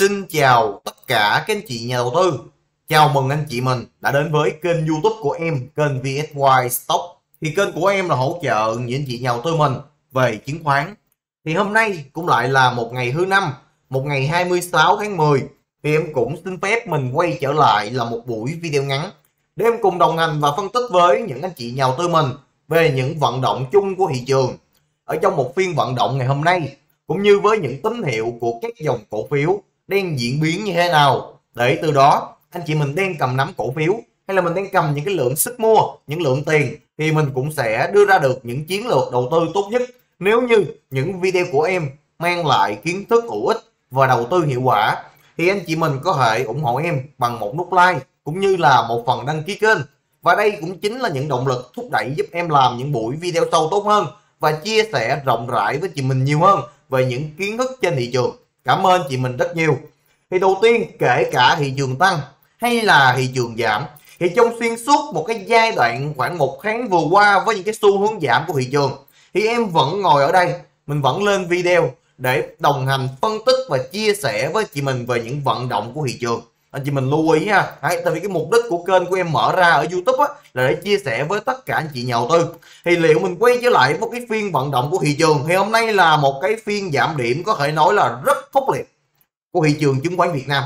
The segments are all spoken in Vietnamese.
Xin chào tất cả các anh chị nhà đầu tư. Chào mừng anh chị mình đã đến với kênh YouTube của em, kênh VSY Stock. Thì kênh của em là hỗ trợ những anh chị nhà đầu tư mình về chứng khoán. Thì hôm nay cũng lại là một ngày thứ năm, một ngày 26 tháng 10. Thì em cũng xin phép mình quay trở lại là một buổi video ngắn để em cùng đồng hành và phân tích với những anh chị nhà đầu tư mình về những vận động chung của thị trường ở trong một phiên vận động ngày hôm nay cũng như với những tín hiệu của các dòng cổ phiếu đang diễn biến như thế nào? Để từ đó, anh chị mình đang cầm nắm cổ phiếu, hay là mình đang cầm những cái lượng sức mua, những lượng tiền, thì mình cũng sẽ đưa ra được những chiến lược đầu tư tốt nhất. Nếu như những video của em mang lại kiến thức hữu ích và đầu tư hiệu quả, thì anh chị mình có thể ủng hộ em bằng một nút like, cũng như là một phần đăng ký kênh. Và đây cũng chính là những động lực thúc đẩy giúp em làm những buổi video sâu tốt hơn và chia sẻ rộng rãi với chị mình nhiều hơn về những kiến thức trên thị trường cảm ơn chị mình rất nhiều. Thì đầu tiên, kể cả thị trường tăng hay là thị trường giảm, thì trong xuyên suốt một cái giai đoạn khoảng một tháng vừa qua với những cái xu hướng giảm của thị trường, thì em vẫn ngồi ở đây, mình vẫn lên video để đồng hành phân tích và chia sẻ với chị mình về những vận động của thị trường anh chị mình lưu ý ha. Đấy, tại vì cái mục đích của kênh của em mở ra ở youtube á, là để chia sẻ với tất cả anh chị nhà đầu tư. Thì liệu mình quay trở lại một cái phiên vận động của thị trường? Thì hôm nay là một cái phiên giảm điểm có thể nói là rất khốc liệt của thị trường chứng khoán Việt Nam.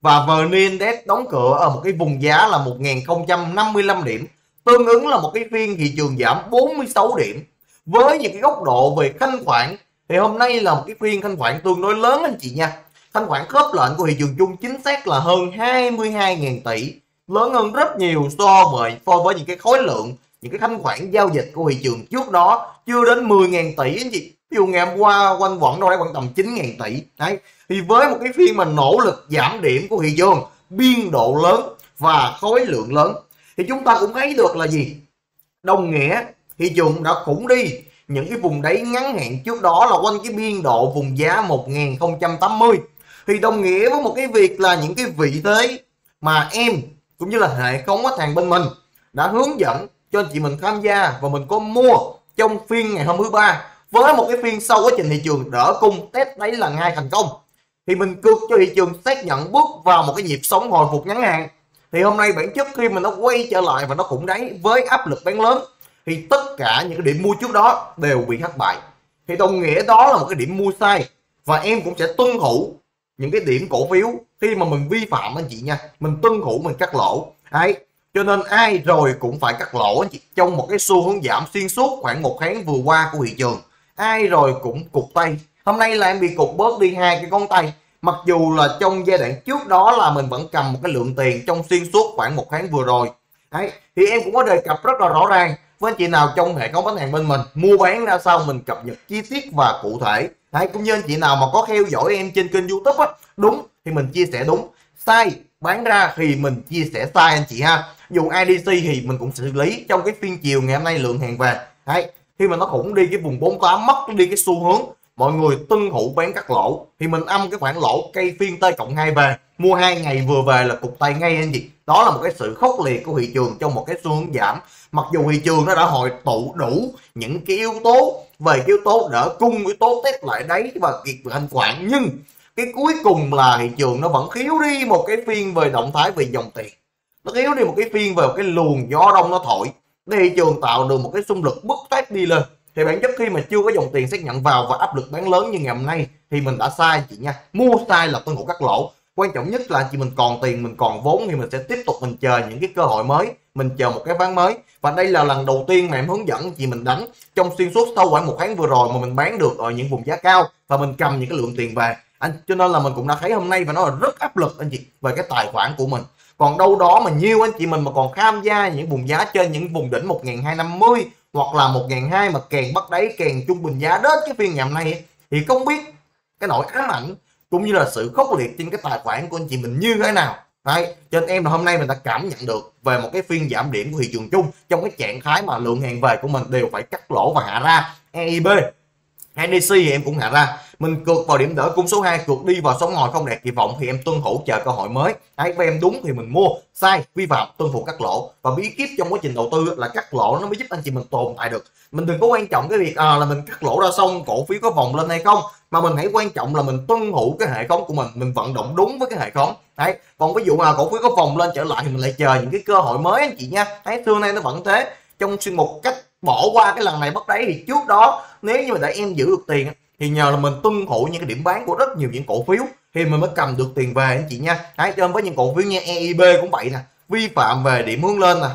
Và VN Index đóng cửa ở một cái vùng giá là 1055 điểm tương ứng là một cái phiên thị trường giảm 46 điểm. Với những cái góc độ về thanh khoản thì hôm nay là một cái phiên thanh khoản tương đối lớn anh chị nha thanh khoản khớp lệnh của thị trường chung chính xác là hơn 22.000 tỷ, lớn hơn rất nhiều so với so với những cái khối lượng, những cái thanh khoản giao dịch của thị trường trước đó, chưa đến 10.000 tỷ anh chị. Ví dụ ngày hôm qua, quanh quẩn đâu đấy khoảng tầm 9.000 tỷ. Đấy, thì với một cái phiên mà nỗ lực giảm điểm của thị trường, biên độ lớn và khối lượng lớn, thì chúng ta cũng thấy được là gì? Đồng nghĩa, thị trường đã khủng đi. Những cái vùng đáy ngắn hạn trước đó là quanh cái biên độ vùng giá 1080 thì đồng nghĩa với một cái việc là những cái vị thế mà em cũng như là hệ thống khách hàng bên mình đã hướng dẫn cho anh chị mình tham gia và mình có mua trong phiên ngày hôm thứ ba. Với một cái phiên sau quá trình thị trường đỡ cung, test đấy là ngay thành công. Thì mình cược cho thị trường xác nhận bước vào một cái nhịp sống hồi phục ngắn hạn. Thì hôm nay bản chất khi mà nó quay trở lại và nó cũng đáy với áp lực bán lớn, thì tất cả những cái điểm mua trước đó đều bị thất bại. Thì đồng nghĩa đó là một cái điểm mua sai và em cũng sẽ tuân thủ những cái điểm cổ phiếu khi mà mình vi phạm anh chị nha, mình tuân thủ mình cắt lỗ. Ấy cho nên ai rồi cũng phải cắt lỗ anh chị, trong một cái xu hướng giảm xuyên suốt khoảng một tháng vừa qua của thị trường. Ai rồi cũng cục tay. Hôm nay là em bị cục bớt đi hai cái con tay. Mặc dù là trong giai đoạn trước đó là mình vẫn cầm một cái lượng tiền trong xuyên suốt khoảng một tháng vừa rồi. Đấy, thì em cũng có đề cập rất là rõ ràng với anh chị nào trong hệ thống bán hàng bên mình mua bán ra sao mình cập nhật chi tiết và cụ thể. Đấy, cũng như anh chị nào mà có theo dõi em trên kênh youtube á đúng thì mình chia sẻ đúng. Sai bán ra thì mình chia sẻ sai anh chị ha. Dùng IDC thì mình cũng xử lý trong cái phiên chiều ngày hôm nay lượng hàng về. Đấy, khi mà nó khủng đi cái vùng 48 mất đi cái xu hướng. Mọi người tuân thủ bán cắt lỗ thì mình âm cái khoản lỗ cây phiên t cộng hai về. Mua hai ngày vừa về là cục tay ngay anh chị. Đó là một cái sự khốc liệt của thị trường trong một cái xu hướng giảm mặc dù thị trường nó đã hội tụ đủ những cái yếu tố, về yếu tố đỡ cung, yếu tố test lại đấy và kiệt về thanh khoản, nhưng cái cuối cùng là thị trường nó vẫn khiếu đi một cái phiên về động thái về dòng tiền. Nó khiếu đi một cái phiên về một cái luồng gió đông nó thổi, để thị trường tạo được một cái xung lực bứt test đi lên. Thì bản chất khi mà chưa có dòng tiền xác nhận vào và áp lực bán lớn như ngày hôm nay, thì mình đã sai chị nha. Mua sai là tôi ngủ cắt lỗ quan trọng nhất là chị mình còn tiền, mình còn vốn thì mình sẽ tiếp tục mình chờ những cái cơ hội mới, mình chờ một cái ván mới. Và đây là lần đầu tiên mà em hướng dẫn chị mình đánh trong xuyên suốt sau khoảng một tháng vừa rồi mà mình bán được ở những vùng giá cao và mình cầm những cái lượng tiền về. Anh, cho nên là mình cũng đã thấy hôm nay và nó là rất áp lực anh chị về cái tài khoản của mình. Còn đâu đó mà nhiều anh chị mình mà còn tham gia những vùng giá trên những vùng đỉnh 1250 hoặc là 1200 mà kèn bắt đáy kèn trung bình giá đến cái phiên ngày hôm nay thì không biết cái nỗi ám ảnh cũng như là sự khốc liệt trên cái tài khoản của anh chị mình như thế nào. Đấy, cho nên em là hôm nay mình đã cảm nhận được về một cái phiên giảm điểm của thị trường chung. Trong cái trạng thái mà lượng hàng về của mình đều phải cắt lỗ và hạ ra. EIB NDC thì em cũng hạ ra mình cược vào điểm đỡ cung số 2 cược đi vào sóng ngồi không đạt kỳ vọng thì em tuân thủ chờ cơ hội mới. Đấy với em đúng thì mình mua. Sai vi phạm tuân thủ cắt lỗ. Và bí kíp trong quá trình đầu tư là cắt lỗ nó mới giúp anh chị mình tồn tại được. Mình đừng có quan trọng cái việc à, là mình cắt lỗ ra xong cổ phiếu có vòng lên hay không. Mà mình hãy quan trọng là mình tuân thủ cái hệ thống của mình mình vận động đúng với cái hệ thống. Đấy còn ví dụ mà cổ phiếu có vòng lên trở lại thì mình lại chờ những cái cơ hội mới anh chị nha. Thấy xưa nay nó vẫn thế. Trong chuyên mục cách bỏ qua cái lần này bất đấy thì trước đó nếu như mà để em giữ được tiền thì nhờ là mình tuân thủ những cái điểm bán của rất nhiều những cổ phiếu, thì mình mới cầm được tiền về anh chị nha. Đấy, cho với những cổ phiếu như EIB cũng vậy nè, vi phạm về điểm hướng lên nè,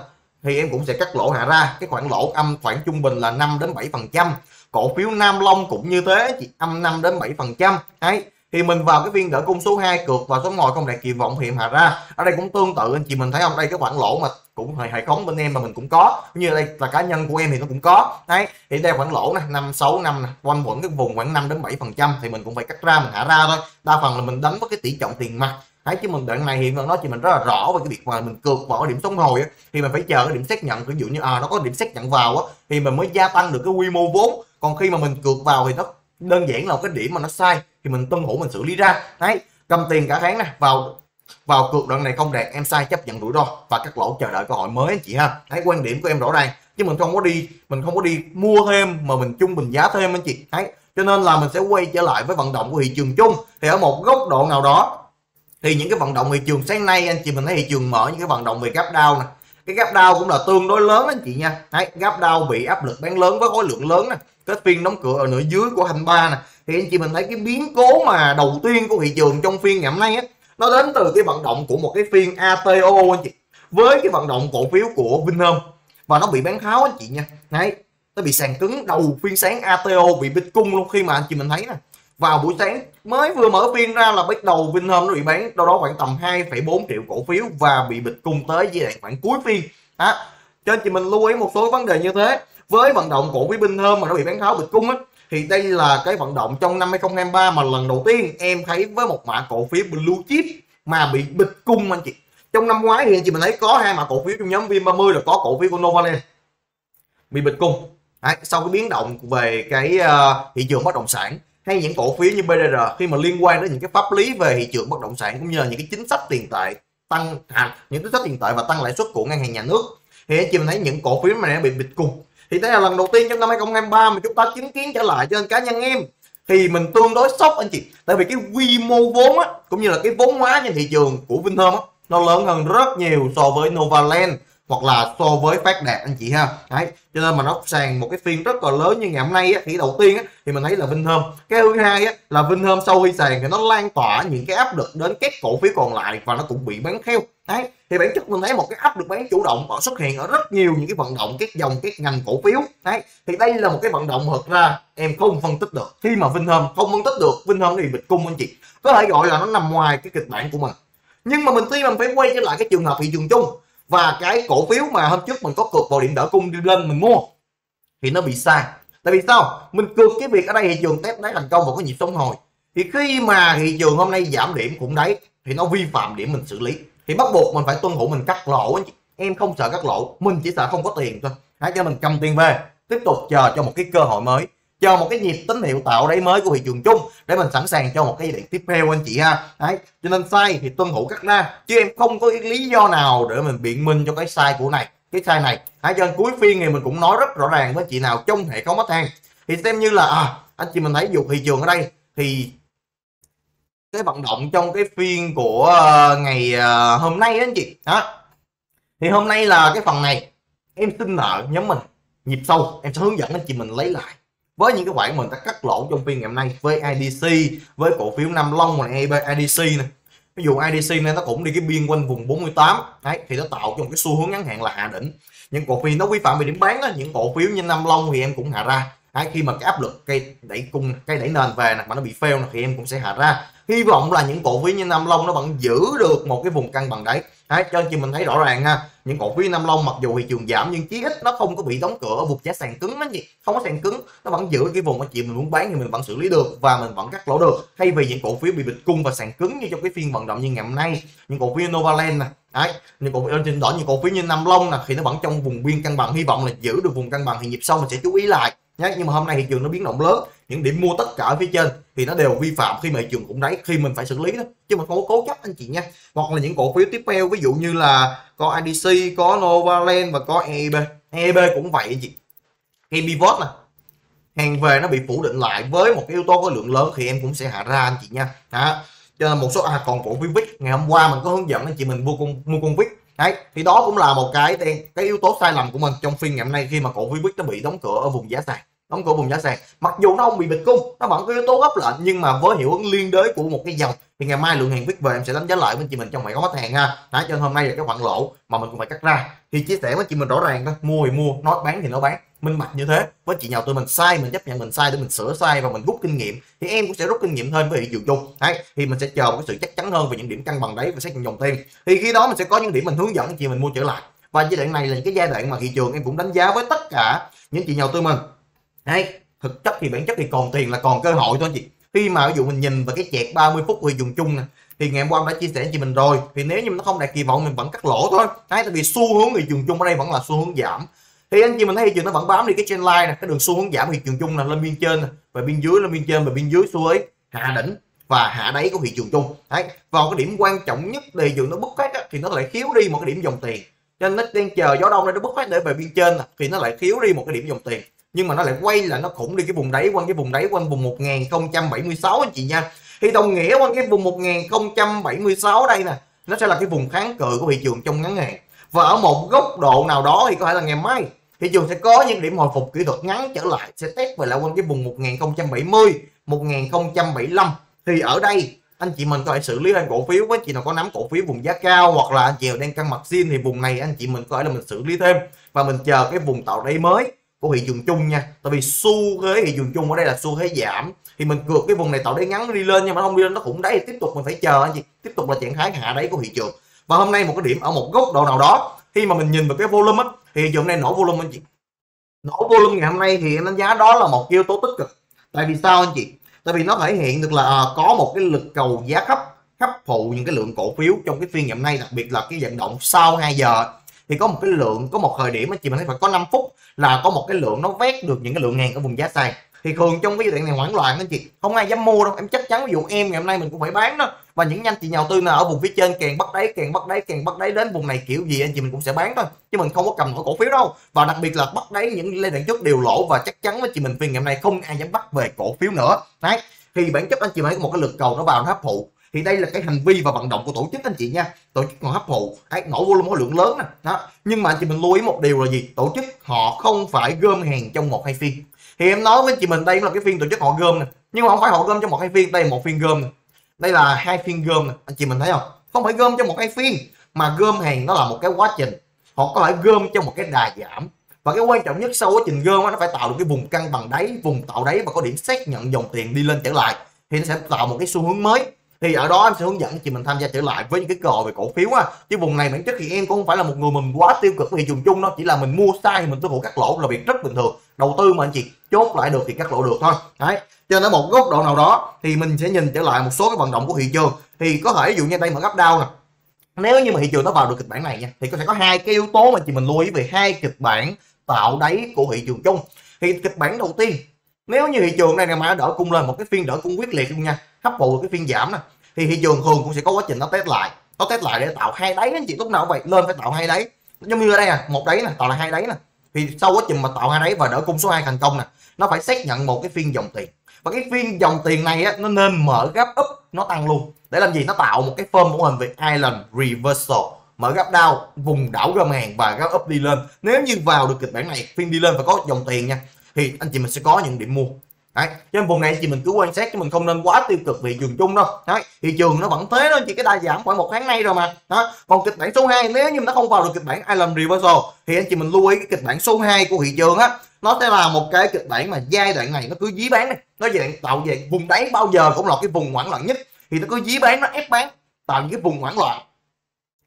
thì em cũng sẽ cắt lỗ hạ ra. Cái khoản lỗ âm khoảng trung bình là 5 đến 7 phần trăm. Cổ phiếu Nam Long cũng như thế, chị, âm 5 đến 7 phần trăm. Đấy thì mình vào cái phiên đỡ cung số 2 cược và số ngồi không đạt kỳ vọng thì hạ ra. Ở đây cũng tương tự, anh chị mình thấy không? Đây cái khoảng lỗ mà cũng hệ hệ thống bên em mà mình cũng có. Như đây là cá nhân của em thì nó cũng có. Đấy, thì đây khoảng lỗ này năm, sáu, năm quanh quẩn cái vùng khoảng 5 đến 7 phần trăm thì mình cũng phải cắt ra, mình hạ ra thôi. Đa phần là mình đánh với cái tỷ trọng tiền mặt. Đấy, chứ mình đoạn này hiện vẫn nói chị mình rất là rõ về cái việc mà mình cược vào điểm sống hồi á. Thì mình phải chờ cái điểm xác nhận, ví dụ như à nó có điểm xác nhận vào á, thì mình mới gia tăng được cái quy mô vốn. Còn khi mà mình cược vào thì nó đơn giản là một cái điểm mà nó sai thì mình tuân thủ, mình xử lý ra. Đấy, cầm tiền cả tháng này vào vào cược đoạn này không đạt, em sai chấp nhận rủi ro và cắt lỗ chờ đợi cơ hội mới anh chị ha. Thấy quan điểm của em rõ ràng, chứ mình không có đi, mình không có đi mua thêm mà mình trung bình giá thêm anh chị. Thấy cho nên là mình sẽ quay trở lại với vận động của thị trường chung. Thì ở một góc độ nào đó, thì những cái vận động thị trường sáng nay anh chị, mình thấy thị trường mở những cái vận động về gap down nè. Cái gap down cũng là tương đối lớn anh chị nha. Thấy gap down bị áp lực bán lớn với khối lượng lớn nè kết phiên đóng cửa ở nửa dưới của 23 nè. Thì anh chị mình thấy cái biến cố mà đầu tiên của thị trường trong phiên ngày hôm nay á nó đến từ cái vận động của một cái phiên ATO anh chị với cái vận động cổ phiếu của Vinhome. Và nó bị bán tháo anh chị nha. Đấy nó bị sàn cứng đầu phiên sáng ATO bị bít cung luôn. Khi mà anh chị mình thấy nè vào buổi sáng mới vừa mở phiên ra là bắt đầu Vinhome nó bị bán đâu đó khoảng tầm 2,4 triệu cổ phiếu và bị bịch cung tới giai đoạn khoảng cuối phiên đó cho anh chị mình lưu ý một số vấn đề như thế với vận động cổ phiếu thơm mà nó bị bán tháo bịch cung á thì đây là cái vận động trong năm 2023 mà lần đầu tiên em thấy với một mã cổ phiếu blue chip mà bị bịch cung anh chị. Trong năm ngoái thì anh chị mình thấy có hai mã cổ phiếu trong nhóm Vin30 là có cổ phiếu của Novaland bị bịch cung. Đấy, sau cái biến động về cái uh, thị trường bất động sản hay những cổ phiếu như BDR khi mà liên quan đến những cái pháp lý về thị trường bất động sản cũng như là những cái chính sách tiền tệ tăng hành những chính sách tiền tệ và tăng lãi suất của ngân hàng nhà nước thì anh chị mình thấy những cổ phiếu này nó bị bịch cung thì đây là lần đầu tiên trong năm 2023 mà chúng ta chứng kiến trở lại cho nên cá nhân em. Thì mình tương đối sốc anh chị. Tại vì cái quy mô vốn á cũng như là cái vốn hóa trên thị trường của Vinhome á nó lớn hơn rất nhiều so với Novaland hoặc là so với phát đạt anh chị ha. Đấy cho nên mà nó sàn một cái phiên rất là lớn như ngày hôm nay á, thì đầu tiên á, thì mình thấy là Vinhome. Cái thứ hai á, là Vinhome sau khi sàn thì nó lan tỏa những cái áp lực đến các cổ phiếu còn lại và nó cũng bị bán theo đấy, thì bản chất mình thấy một cái áp lực bán chủ động xuất hiện ở rất nhiều những cái vận động các dòng, các ngành cổ phiếu. Đấy, thì đây là một cái vận động thật ra em không phân tích được. Khi mà Vinhome, không phân tích được, Vinhome thì bịch cung anh chị. Có thể gọi là nó nằm ngoài cái kịch bản của mình. Nhưng mà mình tuy mình phải quay trở lại cái trường hợp thị trường chung và cái cổ phiếu mà hôm trước mình có cược vào điểm đỡ cung đi lên mình mua, thì nó bị sai. Tại vì sao? Mình cược cái việc ở đây thị trường test đáy thành công và có nhịp sống hồi. Thì khi mà thị trường hôm nay giảm điểm cũng đấy thì nó vi phạm điểm mình xử lý thì bắt buộc mình phải tuân thủ mình cắt lỗ em không sợ cắt lỗ, mình chỉ sợ không có tiền thôi. Hãy cho mình cầm tiền về, tiếp tục chờ cho một cái cơ hội mới. Cho một cái nhịp tín hiệu tạo đáy mới của thị trường chung để mình sẵn sàng cho một cái giai tiếp theo, anh chị ha. Đấy, cho nên sai thì tuân thủ cắt ra, chứ em không có lý do nào để mình biện minh cho cái sai của này, cái sai này. Hãy cho cuối phiên thì mình cũng nói rất rõ ràng với chị nào trong hệ thống khách hàng thì xem như là à anh chị mình thấy dù thị trường ở đây thì cái vận động trong cái phiên của ờ, ngày ờ, hôm nay đó anh chị. Đó. Thì hôm nay là cái phần này. Em xin nợ nhóm mình. Nhịp sâu. Em sẽ hướng dẫn anh chị mình lấy lại. Với những cái khoản mình đã cắt lỗ trong phiên ngày hôm nay với IDC với cổ phiếu Nam Long và IDC này. Ví dụ IDC này nó cũng đi cái biên quanh vùng 48 đấy thì nó tạo cho một cái xu hướng ngắn hạn là hạ đỉnh. Những cổ phiếu nó vi phạm về điểm bán đó, những cổ phiếu như Nam Long thì em cũng hạ ra đấy, khi mà cái áp lực cây đẩy cung cây đẩy nền về nè mà nó bị fail thì em cũng sẽ hạ ra. Hy vọng là những cổ phiếu như Nam Long nó vẫn giữ được một cái vùng cân bằng đấy. Đấy cho anh chị mình thấy rõ ràng ha những cổ phiếu Nam Long mặc dù thị trường giảm nhưng chí ít nó không có bị đóng cửa ở vùng giá sàn cứng đó gì không có sàn cứng nó vẫn giữ cái vùng mà chị mình muốn bán thì mình vẫn xử lý được và mình vẫn cắt lỗ được. Thay vì những cổ phiếu bị bịch cung và sàn cứng như trong cái phiên vận động như ngày hôm nay những cổ phiếu Novaland nè đấy những cổ phiếu trên đỏ những cổ phiếu như Nam Long nè thì nó vẫn trong vùng biên cân bằng. Hy vọng là giữ được vùng cân bằng thì nhịp sau mình sẽ chú ý lại nhé nhưng mà hôm nay thị trường nó biến động lớn. Những điểm mua tất cả ở phía trên thì nó đều vi phạm khi mà thị trường cũng đáy, khi mình phải xử lý đó. Chứ mình không có cố chấp, anh chị nha. Hoặc là những cổ phiếu tiếp theo, ví dụ như là có IDC có Novaland và có EIB EIB cũng vậy anh chị. Hay pivot nè. Hàng về nó bị phủ định lại với một cái yếu tố có lượng lớn thì em cũng sẽ hạ ra anh chị nha. Đó. Cho nên một số à còn cổ phiếu VIX ngày hôm qua mình có hướng dẫn anh chị mình mua con mua con VIX đấy, thì đó cũng là một cái cái yếu tố sai lầm của mình trong phiên ngày hôm nay khi mà cổ phiếu VIX nó bị đóng cửa ở vùng giá sàn đóng cửa vùng giá sàn. Mặc dù nó không bị bịch cung, nó vẫn có yếu tố gấp lệnh, nhưng mà với hiệu ứng liên đới của một cái dòng, thì ngày mai lượng hàng viết về em sẽ đánh giá lại với chị mình trong mày có khách hàng ha. Đó, cho hôm nay là cái khoản lỗ mà mình cũng phải cắt ra. Thì chia sẻ với chị mình rõ ràng thôi, mua thì mua, nói bán thì nó bán. Minh bạch như thế, với chị nào tụi mình sai, mình chấp nhận mình sai để mình sửa sai và mình rút kinh nghiệm, thì em cũng sẽ rút kinh nghiệm thêm với thị trường chung đấy, thì mình sẽ chờ một cái sự chắc chắn hơn về những điểm cân bằng đấy và xét nhận dòng tiền. Thì khi đó mình sẽ có những điểm mình hướng dẫn chị mình mua trở lại. Và giai đoạn này là những cái giai đoạn mà thị trường em cũng đánh giá với tất cả những chị nhà tư mình đấy, thực chất thì bản chất thì còn tiền là còn cơ hội thôi anh chị. Khi mà ví dụ mình nhìn vào cái chẹt 30 phút người dùng chung nè, thì ngày hôm qua đã chia sẻ chị mình rồi. Thì nếu như nó không đạt kỳ vọng mình vẫn cắt lỗ thôi. Đấy, tại vì xu hướng người dùng chung ở đây vẫn là xu hướng giảm. Thì anh chị mình thấy thị trường nó vẫn bám đi cái trend line này cái đường xu hướng giảm thị trường chung là lên biên trên và biên dưới, lên biên trên, và biên dưới xu ấy, hạ đỉnh và hạ đáy của thị trường chung. Đấy vào cái điểm quan trọng nhất để thị trường nó bứt phát thì nó lại khiếu đi một cái điểm dòng tiền. Cho nên nó đang chờ gió đông đây nó bứt phát để về biên trên thì nó lại khiếu đi một cái điểm dòng tiền nhưng mà nó lại quay là nó khủng đi cái vùng đáy, quanh cái vùng đáy, quanh vùng 1076 anh chị nha. Thì đồng nghĩa quanh cái vùng 1076 đây nè, nó sẽ là cái vùng kháng cự của thị trường trong ngắn hạn. Và ở một góc độ nào đó thì có thể là ngày mai, thị trường sẽ có những điểm hồi phục kỹ thuật ngắn trở lại, sẽ test về lại quanh cái vùng 1070 1075 thì ở đây, anh chị mình có thể xử lý lên cổ phiếu với chị nào có nắm cổ phiếu vùng giá cao hoặc là anh chị nào đang cân mặt xin thì vùng này anh chị mình có thể là mình xử lý thêm. Và mình chờ cái vùng tạo đáy mới của thị trường chung nha. Tại vì xu thế thị trường chung ở đây là xu thế giảm. Thì mình cược cái vùng này tạo đáy ngắn đi lên nhưng mà không đi lên nó cũng đáy thì tiếp tục mình phải chờ anh chị tiếp tục là trạng thái hạ đáy của thị trường. Và hôm nay một cái điểm ở một góc độ nào đó khi mà mình nhìn vào cái volume ấy, thì thị trường này nổ volume anh chị. Nổ volume ngày hôm nay thì em đánh giá đó là một yếu tố tích cực. Tại vì sao anh chị? Tại vì nó thể hiện được là à, có một cái lực cầu giá thấp hấp thụ những cái lượng cổ phiếu trong cái phiên ngày hôm nay đặc biệt là cái vận động sau 2 giờ thì có một cái lượng, có một thời điểm anh chị mình thấy phải có 5 phút là có một cái lượng nó vét được những cái lượng hàng ở vùng giá sàn. Thì thường trong cái giai đoạn này hoảng loạn anh chị, không ai dám mua đâu. Em chắc chắn ví dụ em ngày hôm nay mình cũng phải bán đó. Và những nhanh chị nhà đầu tư nào ở vùng phía trên, càng bắt đáy, càng bắt đáy, càng bắt đáy đến vùng này kiểu gì anh chị mình cũng sẽ bán thôi. Chứ mình không có cầm nổi cổ phiếu đâu. Và đặc biệt là bắt đáy những lên đoạn trước đều lỗ và chắc chắn với chị mình phiên ngày hôm nay không ai dám bắt về cổ phiếu nữa. Đấy. Thì bản chất anh chị thấy một cái lực cầu nó vào nó hấp thụ thì đây là cái hành vi và vận động của tổ chức, anh chị nha. Tổ chức còn hấp thụ, ấy nổ volume khối lượng lớn nè đó. Nhưng mà anh chị mình lưu ý một điều là gì? Tổ chức họ không phải gom hàng trong một hai phiên. Thì em nói với chị mình đây là cái phiên tổ chức họ gom nè. Nhưng mà không phải họ gom trong một hai phiên, đây là một phiên gom nè. Đây là hai phiên gom nè, anh chị mình thấy không? Không phải gom trong một hai phiên, mà gom hàng nó là một cái quá trình. Họ có thể gom trong một cái đà giảm. Và cái quan trọng nhất sau quá trình gom nó phải tạo được cái vùng cân bằng đáy, vùng tạo đáy và có điểm xác nhận dòng tiền đi lên trở lại. Thì nó sẽ tạo một cái xu hướng mới thì ở đó em sẽ hướng dẫn chị mình tham gia trở lại với những cái cờ về cổ phiếu á. Chứ vùng này bản chất thì em cũng không phải là một người mình quá tiêu cực với thị trường chung đâu, chỉ là mình mua sai thì mình tiêu thụ cắt lỗ là việc rất bình thường. Đầu tư mà anh chị chốt lại được thì cắt lỗ được thôi. Đấy. Cho nên ở một góc độ nào đó thì mình sẽ nhìn trở lại một số cái vận động của thị trường. Thì có thể ví dụ như đây mở gấp đau nè. Nếu như mà thị trường nó vào được kịch bản này nha, thì có thể có hai cái yếu tố mà chị mình lưu ý về hai kịch bản tạo đáy của thị trường chung. Thì kịch bản đầu tiên, nếu như thị trường này ngày mai đỡ cung lên, một cái phiên đỡ cung quyết liệt luôn nha hấp thụ cái phiên giảm này thì thị trường thường cũng sẽ có quá trình nó test lại. Nó test lại để tạo hai đáy anh chị lúc nào vậy lên phải tạo hai đáy. Giống như ở đây à một đáy nè tạo là hai đáy nè. Thì sau quá trình mà tạo hai đáy và đỡ cung số 2 thành công nè nó phải xác nhận một cái phiên dòng tiền. Và cái phiên dòng tiền này á, nó nên mở gap up nó tăng luôn. Để làm gì? Nó tạo một cái form mô hình về island reversal. Mở gap down vùng đảo gom hàng và gap up đi lên. Nếu như vào được kịch bản này phiên đi lên và có dòng tiền nha. Thì anh chị mình sẽ có những điểm mua. Đấy, cho nên vùng này thì mình cứ quan sát chứ mình không nên quá tiêu cực vì trường chung đâu. Đấy, thị trường nó vẫn thế thôi, chỉ cái đa giảm khoảng một tháng nay rồi mà. Đó, còn kịch bản số 2 nếu như nó không vào được kịch bản Island Reversal thì anh chị mình lưu ý cái kịch bản số 2 của thị trường á, nó sẽ là một cái kịch bản mà giai đoạn này nó cứ dí bán này, nó dạng tạo về vùng đáy bao giờ cũng là cái vùng hoảng loạn nhất. Thì nó cứ dí bán nó ép bán tạo những cái vùng hoảng loạn.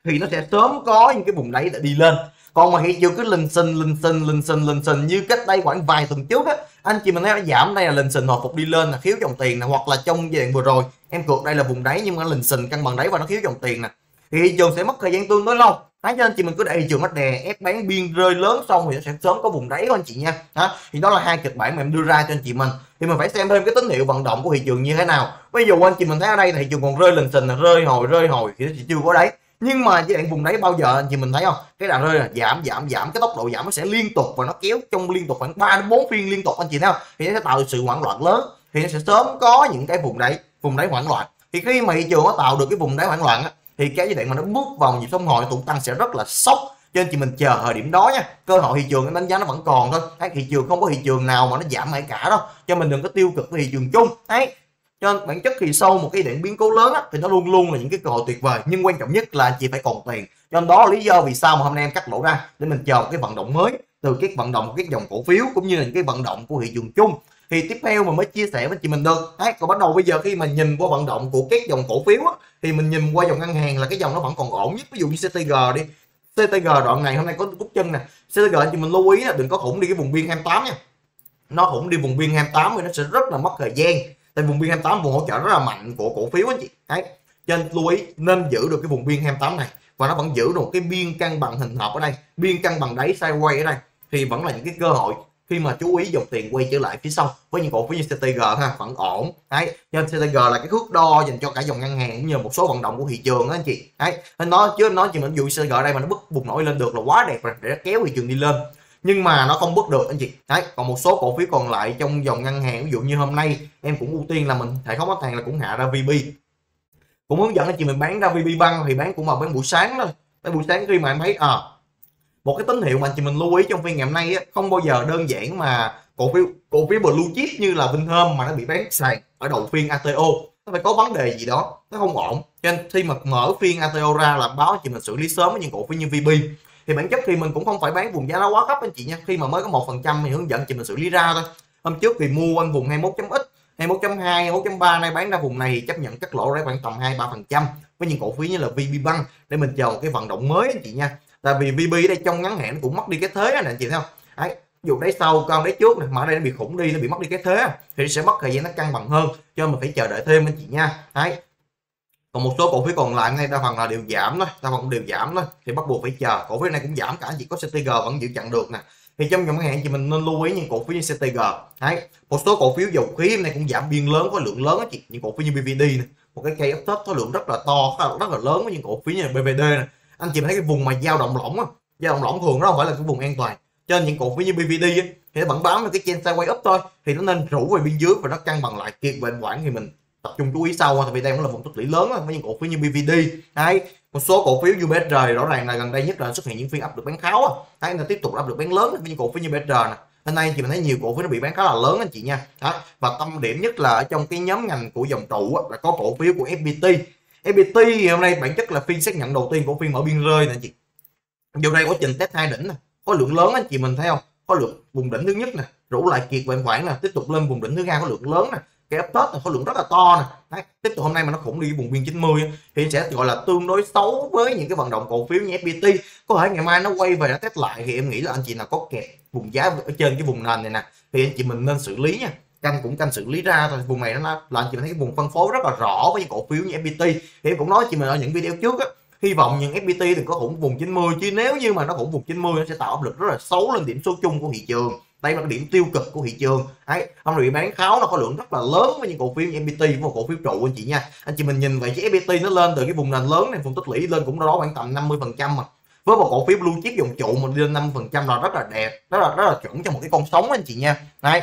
Thì nó sẽ sớm có những cái vùng đáy để đi lên còn mà thị trường cứ lình xình lình xình lình xình lình xình như cách đây khoảng vài tuần trước á anh chị mình thấy nó giảm đây là lình xình hồi phục đi lên là thiếu dòng tiền nè hoặc là trong giai đoạn vừa rồi. Em cược đây là vùng đáy nhưng mà lình xình cân bằng đáy và nó thiếu dòng tiền nè. Thì thị trường sẽ mất thời gian tương đối lâu. Đấy, cho nên chị mình cứ để thị trường nó đè ép bán biên rơi lớn xong thì nó sẽ sớm có vùng đáy của anh chị nha. Đó thì đó là hai kịch bản mà em đưa ra cho anh chị mình. Thì mình phải xem thêm cái tín hiệu vận động của thị trường như thế nào. Ví dụ anh chị mình thấy ở đây thị trường còn rơi lình xình là rơi hồi rơi hồi thì nó chỉ chưa có đáy nhưng mà giai đoạn vùng đáy bao giờ anh chị mình thấy không? Cái đà rơi là giảm giảm giảm. Cái tốc độ giảm nó sẽ liên tục và nó kéo trong liên tục khoảng 3 đến 4 phiên liên tục anh chị thấy không? Thì nó sẽ tạo sự hoảng loạn lớn. Thì nó sẽ sớm có những cái vùng đáy vùng đáy hoảng loạn. Thì khi mà thị trường nó tạo được cái vùng đáy hoảng loạn á, thì cái giai đoạn mà nó bước vào nhịp sống hồi tụ tăng sẽ rất là sốc. Cho nên chị mình chờ thời điểm đó nha. Cơ hội thị trường em đánh giá nó vẫn còn thôi. Cái thị trường không có thị trường nào mà nó giảm mãi cả đâu. Cho mình đừng có tiêu cực với thị trường chung. Đấy cho nên bản chất thì sau một cái điện biến cố lớn á, thì nó luôn luôn là những cái cơ hội tuyệt vời. Nhưng quan trọng nhất là chị phải còn tiền. Cho nên đó là lý do vì sao mà hôm nay em cắt lỗ ra để mình chờ một cái vận động mới từ cái vận động của các dòng cổ phiếu cũng như là những cái vận động của thị trường chung. Thì tiếp theo mà mới chia sẻ với chị mình được. Đấy còn bắt đầu bây giờ khi mà nhìn qua vận động của các dòng cổ phiếu á, thì mình nhìn qua dòng ngân hàng là cái dòng nó vẫn còn ổn nhất. Ví dụ như CTG đi. CTG đoạn này hôm nay có cúc chân nè. CTG thì mình lưu ý là đừng có khủng đi cái vùng biên 28 nha. Nó khủng đi vùng biên 28 thì nó sẽ rất là mất thời gian tại vùng biên 28 vùng hỗ trợ rất là mạnh của cổ phiếu anh chị. Đấy. Cho nên lưu ý nên giữ được cái vùng biên 28 này. Và nó vẫn giữ được cái biên cân bằng hình hợp ở đây, biên cân bằng đáy sideways ở đây. Thì vẫn là những cái cơ hội khi mà chú ý dòng tiền quay trở lại phía sau với những cổ phiếu như CTG ha, vẫn ổn. Đấy. Nên CTG là cái thước đo dành cho cả dòng ngân hàng cũng như một số vận động của thị trường đó anh chị. Đấy. Nên nó chứ nó chỉ mình dụ CTG đây mà nó bứt bùng nổi lên được là quá đẹp rồi, để nó kéo thị trường đi lên nhưng mà nó không bước được anh chị. Đấy còn một số cổ phiếu còn lại trong dòng ngân hàng ví dụ như hôm nay em cũng ưu tiên là mình hệ thống khách hàng là cũng hạ ra VB cũng hướng dẫn anh chị mình bán ra VB băng thì bán cũng vào bán buổi sáng thôi. Tới buổi sáng khi mà em thấy à một cái tín hiệu mà anh chị mình lưu ý trong phiên ngày hôm nay á, không bao giờ đơn giản mà cổ phiếu cổ phiếu blue chip như là Vinhome mà nó bị bán sàn ở đầu phiên ATO nó phải có vấn đề gì đó nó không ổn. Cho nên khi mà mở phiên ATO ra là báo chị mình xử lý sớm với những cổ phiếu như VB thì bản chất thì mình cũng không phải bán vùng giá nó quá thấp anh chị nha. Khi mà mới có một phần trăm thì hướng dẫn chị mình xử lý ra thôi. Hôm trước thì mua quanh vùng 21.x 21.2 21.3 nay bán ra vùng này thì chấp nhận cắt lỗ ra khoảng tầm 2 3 phần trăm. Với những cổ phiếu như là VB Bank để mình chờ một cái vận động mới anh chị nha. Tại vì VB đây trong ngắn hạn cũng mất đi cái thế này anh chị thấy không? Đấy dù đấy sau, con đấy trước này mà ở đây nó bị khủng đi, nó bị mất đi cái thế thì sẽ mất thời gian nó cân bằng hơn, cho mình phải chờ đợi thêm anh chị nha. Đấy còn một số cổ phiếu còn lại ngay đa phần là đều giảm thôi đa phần đều giảm thôi. Thì bắt buộc phải chờ. Cổ phiếu này cũng giảm cả chỉ có CTG vẫn giữ chặn được nè. Thì trong dòng hạn thì mình nên lưu ý những cổ phiếu như CTG đấy một số cổ phiếu dầu khí hôm nay cũng giảm biên lớn có lượng lớn á chị. Những cổ phiếu như BVD này một cái cây uptop có lượng rất là to rất là lớn với những cổ phiếu như BVD này anh chị thấy cái vùng mà dao động lỏng á dao động lỏng thường nó không phải là cái vùng an toàn. Cho nên những cổ phiếu như BVD ấy, thì nó vẫn bám vào cái trên sideways up thôi. Thì nó nên rủ về bên dưới và nó cân bằng lại kiệt bệnh quản thì mình tập trung chú ý sau tại vì đây cũng là vùng tích lũy lớn với những cổ phiếu như BVD hay một số cổ phiếu như BR rõ ràng là gần đây nhất là xuất hiện những phiên áp được bán kháo đấy là tiếp tục áp được bán lớn với những cổ phiếu như BR nè. Hôm nay thì mình thấy nhiều cổ phiếu nó bị bán khá là lớn anh chị nha. Đó. và tâm điểm nhất là ở trong cái nhóm ngành của dòng trụ là có cổ phiếu của FPT FPT hôm nay bản chất là phiên xác nhận đầu tiên của phiên mở biên rơi nè anh chị. Dù đây quá trình test hai đỉnh nè, có lượng lớn anh chị mình thấy không? Có lượng vùng đỉnh thứ nhất nè, rủ lại kiệt về khoảng nè, tiếp tục lên vùng đỉnh thứ hai có lượng lớn nè cái tết tết khối lượng rất là to nè. Đấy, tiếp tục hôm nay mà nó khủng đi vùng biên 90 thì sẽ gọi là tương đối xấu với những cái vận động cổ phiếu như FPT có thể ngày mai nó quay về nó test lại thì em nghĩ là anh chị nào có kẹt vùng giá ở trên cái vùng nền này nè thì anh chị mình nên xử lý nha. Canh cũng canh xử lý ra thôi. Vùng này nó là anh chị thấy cái vùng phân phối rất là rõ với những cổ phiếu như FPT thì em cũng nói chị mình ở những video trước á hy vọng những FPT đừng có khủng vùng 90 chứ nếu như mà nó khủng vùng 90 nó sẽ tạo áp lực rất là xấu lên điểm số chung của thị trường đây là cái điểm tiêu cực của thị trường. Ấy ông bị bán kháo, nó có lượng rất là lớn với những cổ phiếu như FPT và cổ phiếu trụ anh chị nha. Anh chị mình nhìn vậy chứ FPT nó lên từ cái vùng nền lớn này, vùng tích lũy lên cũng đâu đó khoảng tầm 50 phần trăm mà. Với một cổ phiếu blue chip dòng trụ mà lên 5 phần trăm là rất là đẹp, rất là rất là chuẩn cho một cái con sống anh chị nha. Đấy.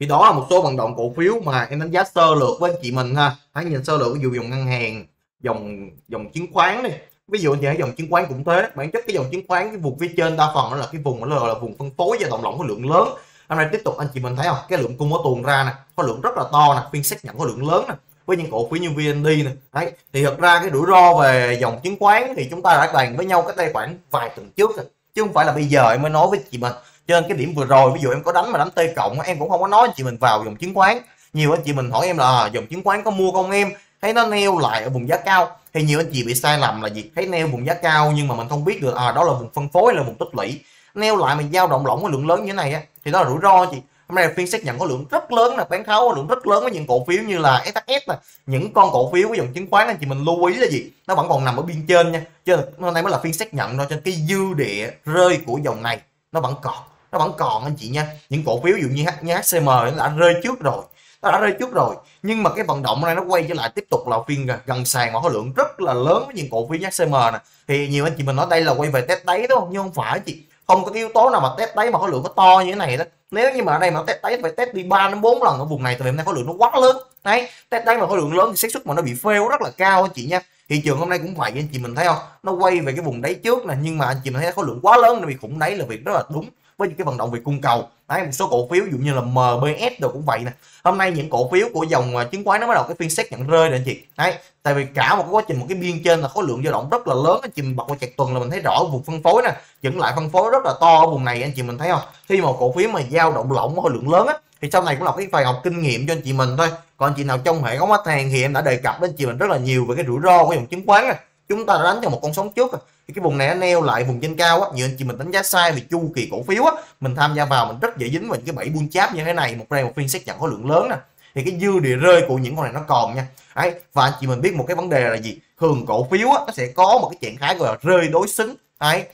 Thì đó là một số vận động cổ phiếu mà em đánh giá sơ lược với anh chị mình ha. Hãy nhìn sơ lược ví dụ dòng ngân hàng, dòng dòng chứng khoán này ví dụ như ở dòng chứng khoán cũng thế bản chất cái dòng chứng khoán cái vùng phía trên đa phần nó là cái vùng nó là vùng phân phối và động lỏng có lượng lớn. Hôm nay tiếp tục anh chị mình thấy không? Cái lượng cung có tuồn ra nè có lượng rất là to nè phiên xác nhận có lượng lớn nè với những cổ phiếu như VND nè. Đấy thì thật ra cái rủi ro về dòng chứng khoán thì chúng ta đã bàn với nhau cách đây khoảng vài tuần trước rồi chứ không phải là bây giờ em mới nói với chị mình. Cho nên cái điểm vừa rồi ví dụ em có đánh mà đánh t cộng em cũng không có nói anh chị mình vào dòng chứng khoán. Nhiều anh chị mình hỏi em là à, dòng chứng khoán có mua không em? Thấy nó neo lại ở vùng giá cao. Thì nhiều anh chị bị sai lầm là gì? Thấy neo vùng giá cao nhưng mà mình không biết được à đó là vùng phân phối là vùng tích lũy. Neo lại mình dao động lỏng cái lượng lớn như thế này á thì đó là rủi ro chị. Hôm nay phiên xác nhận có lượng rất lớn là bán tháo lượng rất lớn với những cổ phiếu như là SHS là những con cổ phiếu của dòng chứng khoán anh chị mình lưu ý là gì? Nó vẫn còn nằm ở biên trên nha. Chứ hôm nay mới là phiên xác nhận thôi cho cái dư địa rơi của dòng này nó vẫn còn nó vẫn còn anh chị nha. Những cổ phiếu ví dụ như, hcm như HCM đã rơi trước rồi nó đã rơi trước rồi. Nhưng mà cái vận động này nó quay trở lại tiếp tục là phiên gần sàn mà khối lượng rất là lớn với những cổ phiếu HCM nè. Thì nhiều anh chị mình nói đây là quay về test đáy, đúng không? Nhưng không phải chị. Không có cái yếu tố nào mà test đáy mà khối lượng nó to như thế này đó. Nếu như mà ở đây mà test đáy phải test đi 3 đến 4 lần ở vùng này thì hôm nay khối lượng nó quá lớn. Đấy, test đáy mà khối lượng lớn thì xác suất mà nó bị fail rất là cao anh chị nha. Thị trường hôm nay cũng vậy, anh chị mình thấy không? Nó quay về cái vùng đáy trước nè, nhưng mà anh chị mình thấy khối lượng quá lớn nó bị khủng đáy là việc rất là đúng với những cái vận động về cung cầu. Đấy, một số cổ phiếu dụ như là MBS rồi cũng vậy nè. Hôm nay những cổ phiếu của dòng à, chứng khoán nó bắt đầu cái phiên xét nhận rơi rồi anh chị. Đấy, tại vì cả một cái quá trình, một cái biên trên là khối lượng dao động rất là lớn anh chị mình bật qua chặt tuần là mình thấy rõ vùng phân phối nè. Dẫn lại phân phối rất là to ở vùng này anh chị mình thấy không? Khi mà cổ phiếu mà dao động lỏng, khối lượng lớn á, thì sau này cũng là cái bài học kinh nghiệm cho anh chị mình thôi. Còn anh chị nào trong hệ thống khách hàng thì em đã đề cập đến anh chị mình rất là nhiều về cái rủi ro của dòng chứng khoán này chúng ta đã đánh cho một con sóng trước thì cái vùng này nó neo lại vùng trên cao á như anh chị mình đánh giá sai về chu kỳ cổ phiếu á mình tham gia vào mình rất dễ dính vào những cái bẫy bull cháp như thế này. Một đây một phiên xét nhận khối lượng lớn nè. Thì cái dư địa rơi của những con này nó còn nha. Ấy và anh chị mình biết một cái vấn đề là gì? Thường cổ phiếu á, nó sẽ có một cái trạng thái gọi là rơi đối xứng. Ấy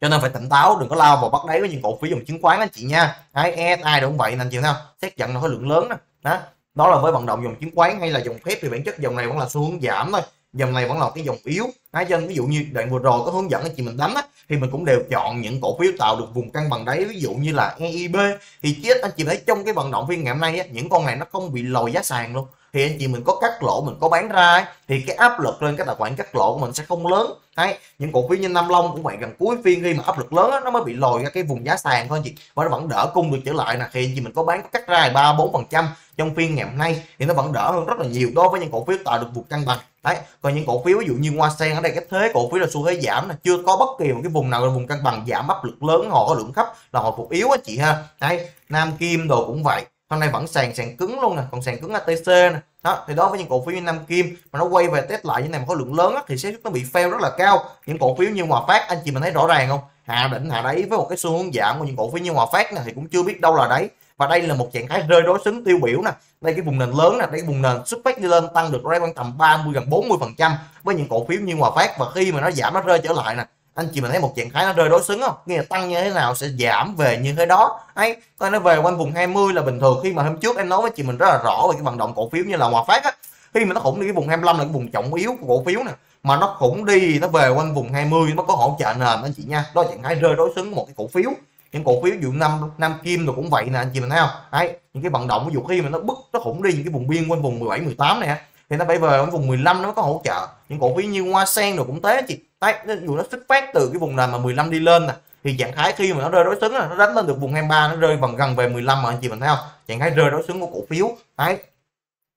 cho nên phải tỉnh táo đừng có lao vào bắt đáy với những cổ phiếu dùng chứng khoán anh chị nha. Ấy ai đúng vậy anh chị nào xét nhận là khối lượng lớn nè. Đó. Đó là với vận động dòng chứng khoán hay là dòng thép thì bản chất dòng này vẫn là xu hướng giảm thôi dòng này vẫn là cái dòng yếu. Á dân ví dụ như đoạn vừa rồi có hướng dẫn anh chị mình đánh á, thì mình cũng đều chọn những cổ phiếu tạo được vùng cân bằng đáy ví dụ như là EIB thì chết anh chị thấy trong cái vận động phiên ngày hôm nay á, những con này nó không bị lòi giá sàn luôn. Thì anh chị mình có cắt lỗ mình có bán ra ấy, thì cái áp lực lên cái tài khoản cắt lỗ của mình sẽ không lớn. Đấy những cổ phiếu như Nam Long cũng vậy gần cuối phiên khi mà áp lực lớn á, nó mới bị lòi ra cái vùng giá sàn thôi anh chị. Và nó vẫn đỡ cung được trở lại nè. Thì anh chị mình có bán có cắt ra ba bốn phần trăm trong phiên ngày hôm nay thì nó vẫn đỡ hơn rất là nhiều đối với những cổ phiếu tạo được vùng cân bằng đấy còn những cổ phiếu ví dụ như hoa sen ở đây cái thế cổ phiếu là xu thế giảm này chưa có bất kỳ một cái vùng nào là vùng cân bằng giảm áp lực lớn họ có lượng thấp là họ phục yếu á chị ha. Đấy nam kim đồ cũng vậy hôm nay vẫn sàn sàn cứng luôn nè còn sàn cứng ATC nè. Đó thì đó với những cổ phiếu như Nam Kim mà nó quay về test lại như này mà có lượng lớn á, thì sẽ nó bị fail rất là cao. Những cổ phiếu như Hòa Phát anh chị mình thấy rõ ràng không? Hạ đỉnh hạ đáy với một cái xu hướng giảm của những cổ phiếu như Hòa Phát này thì cũng chưa biết đâu là đấy và đây là một trạng thái rơi đối xứng tiêu biểu nè. Đây cái vùng nền lớn nè, đây cái vùng nền xuất phát đi lên tăng được ra quan tầm 30 gần 40 phần trăm với những cổ phiếu như Hòa Phát. Và khi mà nó giảm, nó rơi trở lại nè, anh chị mình thấy một trạng thái nó rơi đối xứng không? Nghĩa là tăng như thế nào sẽ giảm về như thế đó. Ấy, coi nó về quanh vùng 20 là bình thường. Khi mà hôm trước em nói với chị mình rất là rõ về cái vận động cổ phiếu như là Hòa Phát á, khi mà nó khủng đi cái vùng 25 là cái vùng trọng yếu của cổ phiếu nè, mà nó khủng đi, nó về quanh vùng 20 nó có hỗ trợ nền anh chị nha. Đó là trạng thái rơi đối xứng một cái cổ phiếu những cổ phiếu, ví dụ năm năm kim rồi cũng vậy nè, anh chị mình thấy không? Đấy, những cái vận động, ví dụ khi mà nó bứt, nó khủng đi những cái vùng biên quanh vùng 17 18 này thì nó phải về ở vùng 15 nó có hỗ trợ. Những cổ phiếu như hoa sen rồi cũng thế, chị. Đấy dù nó xuất phát từ cái vùng nào mà 15 đi lên nè, thì trạng thái khi mà nó rơi đối xứng nó đánh lên được vùng 23 nó rơi bằng gần về 15 mà, anh chị mình thấy không? Trạng thái rơi đối xứng của cổ phiếu. Đấy.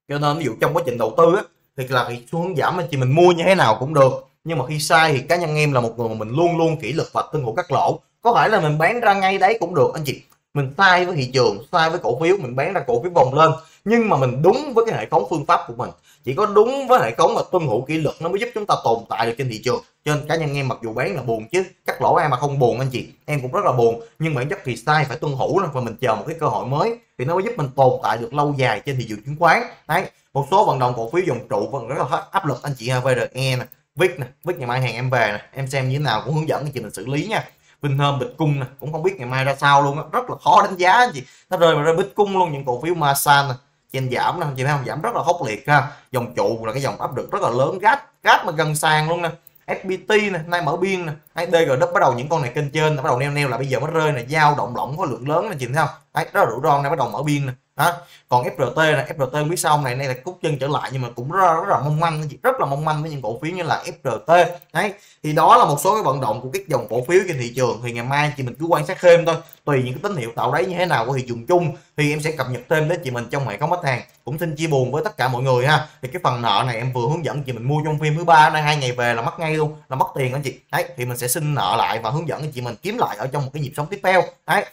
Cho nên ví dụ trong quá trình đầu tư á, thì là thì xu hướng giảm, anh chị mình mua như thế nào cũng được. Nhưng mà khi sai thì cá nhân em là một người mà mình luôn luôn kỷ luật và tuân thủ các lỗ có thể là mình bán ra ngay đấy cũng được, anh chị. Mình sai với thị trường sai với cổ phiếu, mình bán ra cổ phiếu vòng lên. Nhưng mà mình đúng với cái hệ thống phương pháp của mình. Chỉ có đúng với hệ thống và tuân thủ kỷ luật nó mới giúp chúng ta tồn tại được trên thị trường. Cho nên cá nhân em mặc dù bán là buồn chứ, cắt lỗ ai mà không buồn anh chị. Em cũng rất là buồn, nhưng bản chất thì sai, phải tuân thủ và mình chờ một cái cơ hội mới thì nó mới giúp mình tồn tại được lâu dài trên thị trường chứng khoán. Đấy, một số vận động cổ phiếu dòng trụ vẫn rất là áp lực anh chị ha, VRE nè VIX nè VIX ngày mai hàng em về nè, em xem như thế nào, cũng hướng dẫn anh chị mình xử lý nha. Vinhome bịch cung nè, cũng không biết ngày mai ra sao luôn á, rất là khó đánh giá anh chị. Nó rơi mà rơi bịch cung luôn, những cổ phiếu Masan nè, trên giảm nè chị thấy không? Giảm rất là khốc liệt ha. Dòng trụ là cái dòng áp lực rất là lớn gát gát mà gần sàn luôn nè. FPT nè, nay mở biên nè hay DG bắt đầu những con này kênh trên, bắt đầu neo neo là bây giờ mới rơi này dao động lỏng có lượng lớn nè chị thấy không? Đấy rất là rủi ro này bắt đầu mở biên nè. Đó còn FRT này FRT không biết sau này nay là cút chân trở lại nhưng mà cũng rất, rất là mong manh rất là mong manh với những cổ phiếu như là FRT đấy thì đó là một số cái vận động của các dòng cổ phiếu trên thị trường. Thì ngày mai chị mình cứ quan sát thêm thôi tùy những cái tín hiệu tạo đáy như thế nào của thị trường chung thì em sẽ cập nhật thêm đến chị mình trong hệ thống khách hàng. Cũng xin chia buồn với tất cả mọi người ha. Thì cái phần nợ này em vừa hướng dẫn chị mình mua trong phim thứ ba nay hai ngày về là mất ngay luôn là mất tiền anh chị. Đấy thì mình sẽ xin nợ lại và hướng dẫn chị mình kiếm lại ở trong một cái nhịp sống tiếp theo. Đấy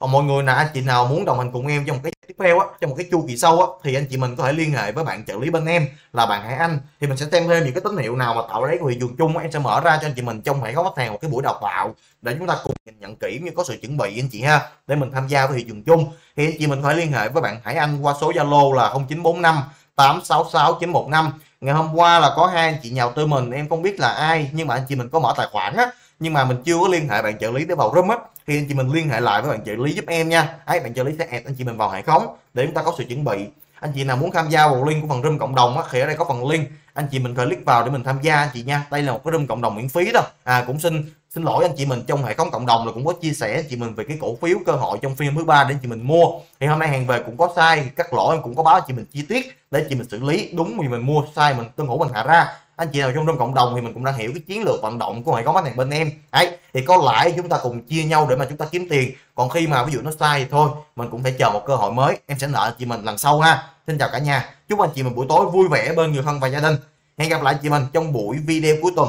còn mọi người nè, anh chị nào muốn đồng hành cùng em trong một cái tiếp theo á, trong một cái chu kỳ sau á, thì anh chị mình có thể liên hệ với bạn trợ lý bên em là bạn Hải Anh. Thì mình sẽ xem thêm những cái tín hiệu nào mà tạo ra cái thị trường chung em sẽ mở ra cho anh chị mình trong hệ thống khách hàng một cái buổi đào tạo để chúng ta cùng nhìn nhận kỹ như có sự chuẩn bị anh chị ha, để mình tham gia với thị trường chung. Thì anh chị mình phải liên hệ với bạn Hải Anh qua số Zalo là 0945 866 915 ngày hôm qua là có hai anh chị nhào tư mình, em không biết là ai, nhưng mà anh chị mình có mở tài khoản á, nhưng mà mình chưa có liên hệ bạn trợ lý để vào room á thì anh chị mình liên hệ lại với bạn trợ lý giúp em nha. Ấy, bạn trợ lý sẽ add anh chị mình vào hệ thống để chúng ta có sự chuẩn bị. Anh chị nào muốn tham gia vào link của phần room cộng đồng á, thì ở đây có phần link. Anh chị mình click vào để mình tham gia, anh chị nha. Đây là một cái room cộng đồng miễn phí đó. À cũng xin xin lỗi anh chị mình trong hệ thống cộng đồng là cũng có chia sẻ anh chị mình về cái cổ phiếu cơ hội trong phiên thứ ba để anh chị mình mua. Thì hôm nay hàng về cũng có sai cắt lỗ em cũng có báo anh chị mình chi tiết để anh chị mình xử lý đúng vì mình mua sai mình, tuân thủ mình hạ ra anh chị nào trong trong cộng đồng thì mình cũng đang hiểu cái chiến lược vận động của hệ có bán hàng bên em. Ấy thì có lãi chúng ta cùng chia nhau để mà chúng ta kiếm tiền. Còn khi mà ví dụ nó sai thì thôi, mình cũng phải chờ một cơ hội mới. Em sẽ nợ anh chị mình lần sau ha. Xin chào cả nhà. Chúc anh chị mình buổi tối vui vẻ bên người thân và gia đình. Hẹn gặp lại chị mình trong buổi video cuối tuần.